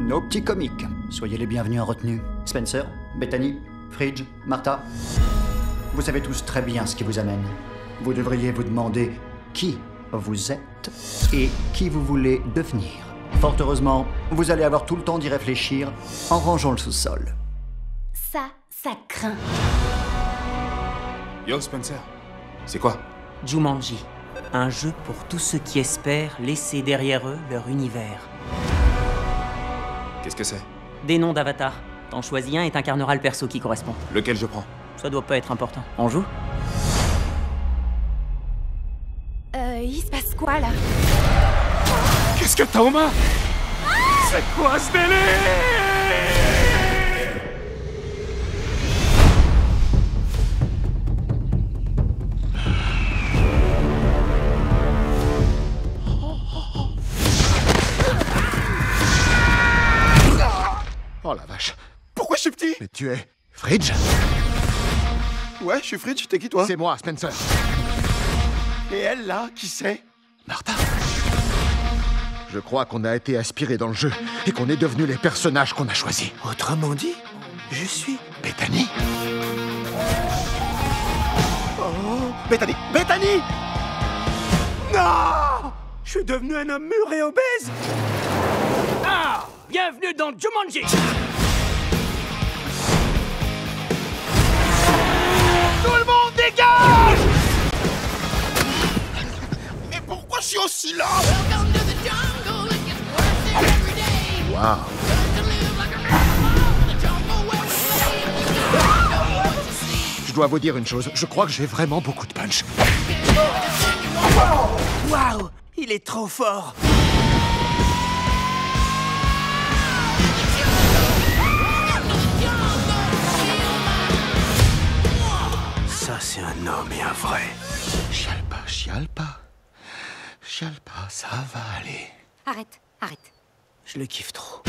nos petits comiques. Soyez les bienvenus en retenue. Spencer, Bethany, Fridge, Martha. Vous savez tous très bien ce qui vous amène. Vous devriez vous demander qui vous êtes et qui vous voulez devenir. Fort heureusement, vous allez avoir tout le temps d'y réfléchir en rangeant le sous-sol. Ça, ça craint. Yo, Spencer. C'est quoi? Jumanji. Un jeu pour tous ceux qui espèrent laisser derrière eux leur univers. Qu'est-ce que c'est Des noms d'avatars. T'en choisis un et t'incarneras le perso qui correspond. Lequel je prends Ça doit pas être important. On joue Euh, il se passe quoi là? Qu'est-ce que t'as en main? C'est quoi ce délire? Oh la vache. Pourquoi je suis petit Mais tu es Fridge Ouais, je suis Fridge, t'es qui toi C'est moi, Spencer. Et elle là, qui c'est Martha. Je crois qu'on a été aspiré dans le jeu et qu'on est devenus les personnages qu'on a choisis. Autrement dit, je suis. Bethany Oh Bethany Bethany Non Je suis devenu un homme mûr et obèse Ah Bienvenue dans Jumanji. Tout le monde dégage! Mais pourquoi je suis aussi lent Waouh! Je dois vous dire une chose, je crois que j'ai vraiment beaucoup de punch. Waouh Il est trop fort c'est un homme et un vrai. Chiale pas, chiale pas. Chiale pas, ça va aller. Arrête, arrête. Je le kiffe trop.